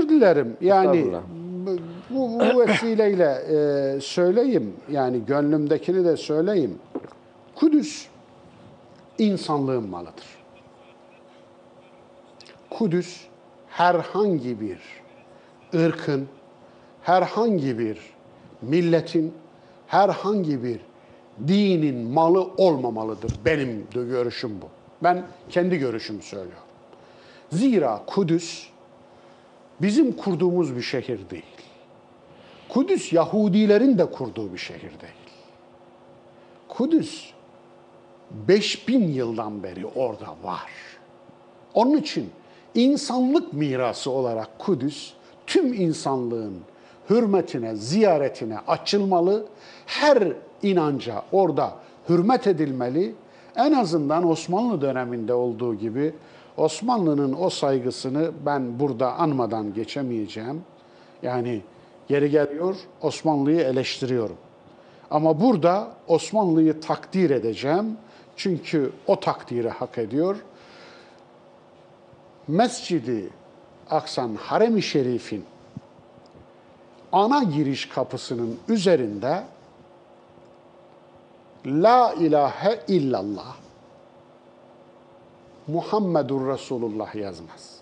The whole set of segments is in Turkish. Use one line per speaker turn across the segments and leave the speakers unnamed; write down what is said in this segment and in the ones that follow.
Özür dilerim. Yani bu, bu vesileyle e, söyleyeyim. Yani gönlümdekini de söyleyeyim. Kudüs insanlığın malıdır. Kudüs herhangi bir ırkın, herhangi bir milletin, herhangi bir dinin malı olmamalıdır. Benim de görüşüm bu. Ben kendi görüşümü söylüyorum. Zira Kudüs bizim kurduğumuz bir şehir değil. Kudüs Yahudilerin de kurduğu bir şehir değil. Kudüs 5000 yıldan beri orada var. Onun için insanlık mirası olarak Kudüs tüm insanlığın hürmetine, ziyaretine açılmalı. Her inanca orada hürmet edilmeli. En azından Osmanlı döneminde olduğu gibi Osmanlı'nın o saygısını ben burada anmadan geçemeyeceğim. Yani yeri geliyor Osmanlı'yı eleştiriyorum. Ama burada Osmanlı'yı takdir edeceğim. Çünkü o takdiri hak ediyor. Mescidi Aksan Harem-i Şerif'in ana giriş kapısının üzerinde La ilahe illallah Muhammedur Resulullah yazmaz.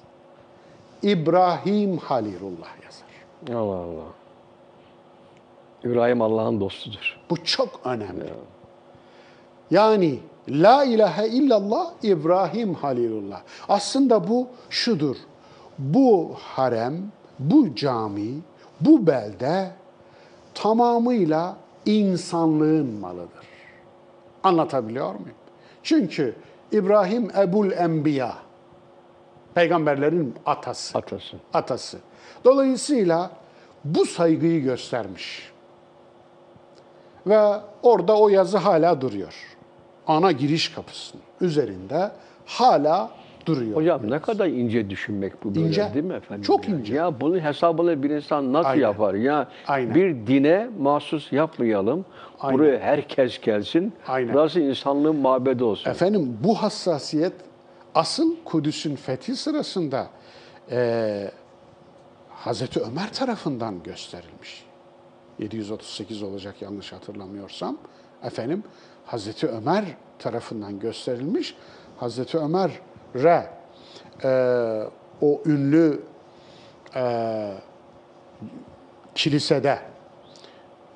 İbrahim Halilullah yazar.
Allah Allah. İbrahim Allah'ın dostudur.
Bu çok önemli. Yani La ilahe illallah İbrahim Halilullah. Aslında bu şudur. Bu harem, bu cami, bu belde tamamıyla insanlığın malıdır. Anlatabiliyor muyum? Çünkü İbrahim Ebul Enbiya, peygamberlerin atası.
Atası.
atası. Dolayısıyla bu saygıyı göstermiş. Ve orada o yazı hala duruyor. Ana giriş kapısının üzerinde hala duruyor.
Hocam ne kadar ince düşünmek bu böyle
İnce.
değil mi efendim?
Çok ince.
Ya bunun hesabını bir insan nasıl
Aynen.
yapar? Ya
Aynen.
bir dine mahsus yapmayalım.
Aynen.
Buraya herkes gelsin.
Aynen.
Burası insanlığın mabedi olsun.
Efendim bu hassasiyet asıl Kudüs'ün fethi sırasında eee Hazreti Ömer tarafından gösterilmiş. 738 olacak yanlış hatırlamıyorsam. Efendim Hazreti Ömer tarafından gösterilmiş. Hazreti Ömer'e eee, o ünlü eee, kilisede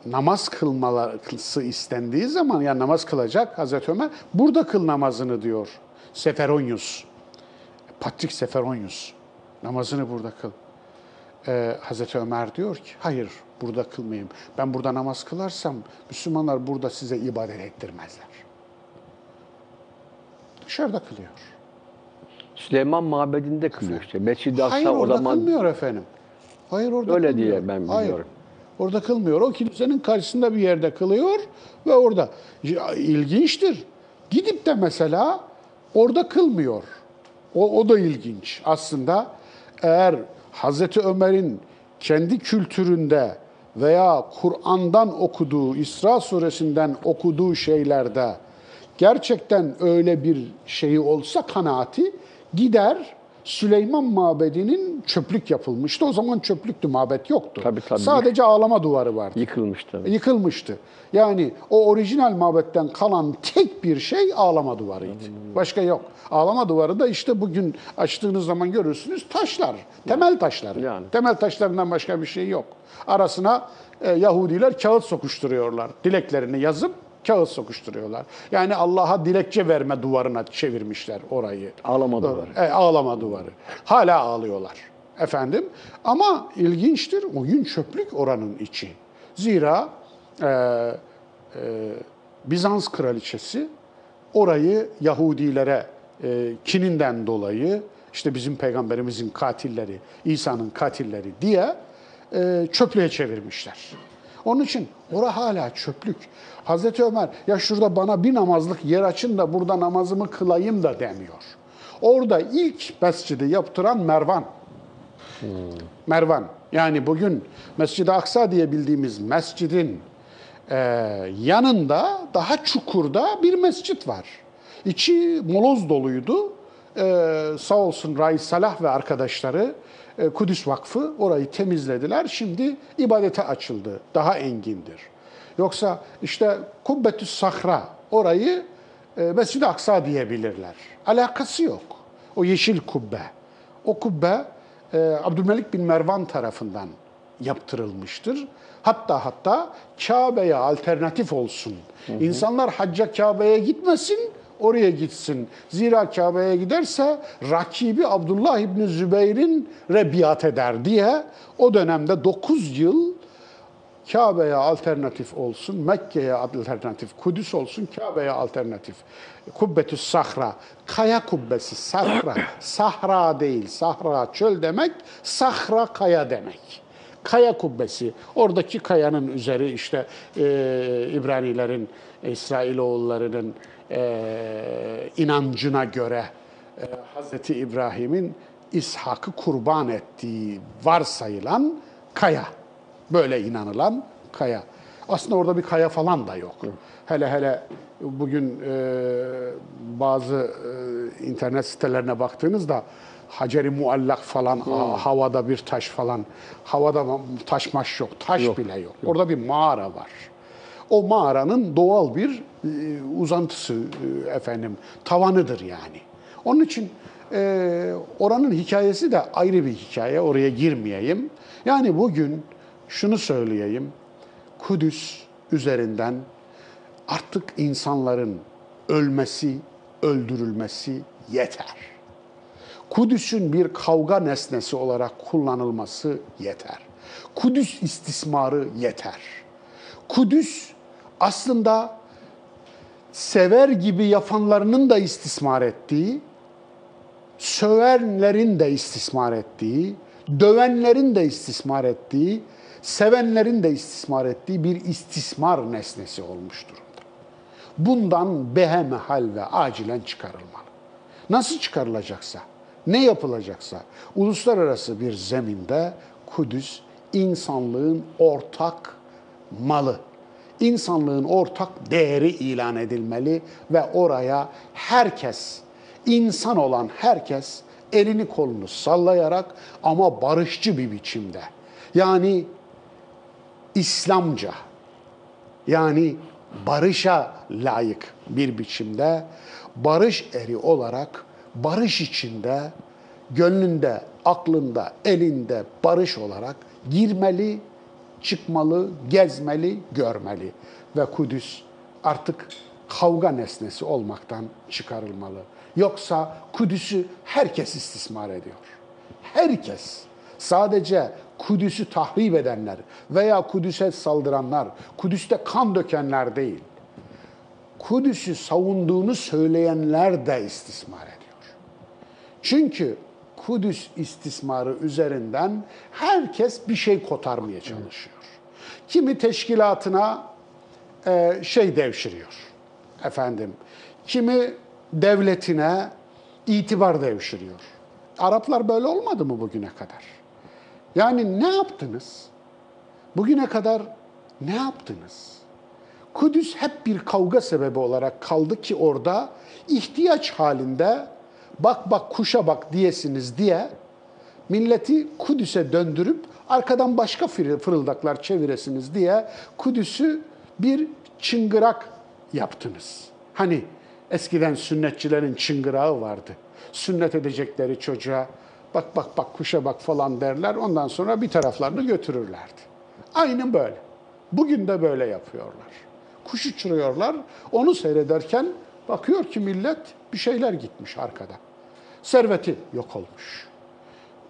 namaz kılması istendiği zaman ya namaz kılacak Hazreti Ömer burada kıl namazını diyor. Seferonyus. Patrik Seferonyus. Namazını burada kıl. Ee, Hazreti Ömer diyor ki hayır burada kılmayayım. Ben burada namaz kılarsam Müslümanlar burada size ibadet ettirmezler. Dışarıda kılıyor.
Süleyman Mabedi'nde kılıyor işte. Mescid-i
Hayır
Aksa o
orada
zaman
kılmıyor efendim. Hayır orada
Öyle
kılmıyor.
diye ben
Hayır.
biliyorum.
Orada kılmıyor. O kilisenin karşısında bir yerde kılıyor ve orada ilginçtir. Gidip de mesela orada kılmıyor. O, o da ilginç. Aslında eğer Hazreti Ömer'in kendi kültüründe veya Kur'an'dan okuduğu, İsra suresinden okuduğu şeylerde gerçekten öyle bir şeyi olsa kanaati gider Süleyman Mabedi'nin çöplük yapılmıştı. O zaman çöplüktü, mabet yoktu.
Tabii, tabii.
Sadece ağlama duvarı vardı.
yıkılmış tabii.
Yıkılmıştı. Yani o orijinal mabetten kalan tek bir şey ağlama duvarıydı. Başka yok. Ağlama duvarı da işte bugün açtığınız zaman görürsünüz taşlar. Temel taşları.
Yani.
Temel taşlarından başka bir şey yok. Arasına e, Yahudiler kağıt sokuşturuyorlar. Dileklerini yazıp kağıt sokuşturuyorlar. Yani Allah'a dilekçe verme duvarına çevirmişler orayı.
Ağlama duvarı.
E, ağlama duvarı. Hala ağlıyorlar. Efendim ama ilginçtir oyun çöplük oranın içi. Zira e, e, Bizans kraliçesi orayı Yahudilere e, kininden dolayı işte bizim peygamberimizin katilleri, İsa'nın katilleri diye e, çöplüğe çevirmişler. Onun için ora hala çöplük. Hazreti Ömer ya şurada bana bir namazlık yer açın da burada namazımı kılayım da demiyor. Orada ilk mescidi yaptıran Mervan. Mervan. Yani bugün Mescid-i Aksa diye bildiğimiz mescidin e, yanında daha çukurda bir mescit var. İçi moloz doluydu. E, sağ olsun Rais Salah ve arkadaşları e, Kudüs Vakfı orayı temizlediler. Şimdi ibadete açıldı. Daha engindir. Yoksa işte Kubbetüs Sahra orayı e, Mescid-i Aksa diyebilirler. Alakası yok. O yeşil kubbe. O kubbe e, Abdülmelik bin Mervan tarafından yaptırılmıştır. Hatta hatta Kabe'ye alternatif olsun. İnsanlar hacca Kabe'ye gitmesin, oraya gitsin. Zira Kabe'ye giderse rakibi Abdullah İbni Zübeyir'in rebiat eder diye o dönemde 9 yıl Kabe'ye alternatif olsun, Mekke'ye alternatif, Kudüs olsun, Kabe'ye alternatif. Kubbetü Sahra, kaya kubbesi, Sahra, Sahra değil, Sahra çöl demek, Sahra kaya demek. Kaya kubbesi, oradaki kayanın üzeri işte e, İbranilerin, İsrailoğullarının e, inancına göre e, Hazreti İbrahim'in İshak'ı kurban ettiği varsayılan kaya. Böyle inanılan kaya. Aslında orada bir kaya falan da yok. Hele hele bugün e, bazı e, internet sitelerine baktığınızda Haceri muallak falan, a- havada bir taş falan, havada taş maş yok, taş bile yok. Orada bir mağara var. O mağaranın doğal bir e, uzantısı e, efendim, tavanıdır yani. Onun için e, oranın hikayesi de ayrı bir hikaye, oraya girmeyeyim. Yani bugün şunu söyleyeyim, Kudüs üzerinden artık insanların ölmesi, öldürülmesi yeter. Kudüs'ün bir kavga nesnesi olarak kullanılması yeter. Kudüs istismarı yeter. Kudüs aslında sever gibi yapanlarının da istismar ettiği, sövenlerin de istismar ettiği, dövenlerin de istismar ettiği, sevenlerin de istismar ettiği bir istismar nesnesi olmuş durumda. Bundan behemehal ve acilen çıkarılmalı. Nasıl çıkarılacaksa, ne yapılacaksa uluslararası bir zeminde Kudüs insanlığın ortak malı, insanlığın ortak değeri ilan edilmeli ve oraya herkes, insan olan herkes elini kolunu sallayarak ama barışçı bir biçimde. Yani İslamca, yani barışa layık bir biçimde barış eri olarak barış içinde gönlünde, aklında, elinde barış olarak girmeli, çıkmalı, gezmeli, görmeli ve Kudüs artık kavga nesnesi olmaktan çıkarılmalı. Yoksa Kudüs'ü herkes istismar ediyor. Herkes. Sadece Kudüs'ü tahrip edenler veya Kudüs'e saldıranlar, Kudüs'te kan dökenler değil. Kudüs'ü savunduğunu söyleyenler de istismar ediyor. Çünkü Kudüs istismarı üzerinden herkes bir şey kotarmaya çalışıyor. Kimi teşkilatına e, şey devşiriyor efendim. Kimi devletine itibar devşiriyor. Araplar böyle olmadı mı bugüne kadar? Yani ne yaptınız? Bugüne kadar ne yaptınız? Kudüs hep bir kavga sebebi olarak kaldı ki orada ihtiyaç halinde bak bak kuşa bak diyesiniz diye milleti Kudüs'e döndürüp arkadan başka fır- fırıldaklar çeviresiniz diye Kudüs'ü bir çıngırak yaptınız. Hani eskiden sünnetçilerin çıngırağı vardı. Sünnet edecekleri çocuğa bak bak bak kuşa bak falan derler. Ondan sonra bir taraflarını götürürlerdi. Aynen böyle. Bugün de böyle yapıyorlar. Kuş uçuruyorlar. Onu seyrederken bakıyor ki millet bir şeyler gitmiş arkada. Serveti yok olmuş.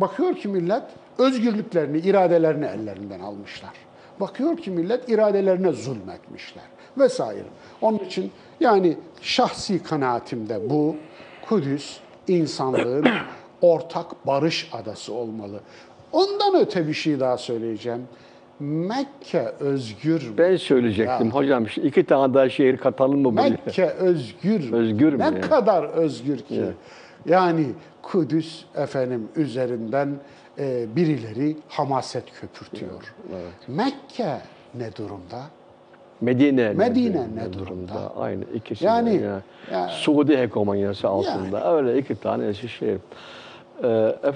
Bakıyor ki millet özgürlüklerini, iradelerini ellerinden almışlar. Bakıyor ki millet iradelerine zulmetmişler vesaire. Onun için yani şahsi kanaatimde bu Kudüs insanlığın ortak barış adası olmalı. Ondan öte bir şey daha söyleyeceğim. Mekke özgür mü?
Ben söyleyecektim
Ya.
hocam işte iki tane daha şehir katalım mı böyle?
Mekke özgür mü?
Özgür mü
Ne
yani?
kadar özgür ki. Yani Kudüs efendim üzerinden e, birileri hamaset köpürtüyor. Mekke ne durumda?
Medine,
Medine
ne,
ne durumda?
Aynı ikisi.
Yani-
Yani,
yani-
Suudi hegemonyası altında. Öyle iki tane şehir. Ee, efendim,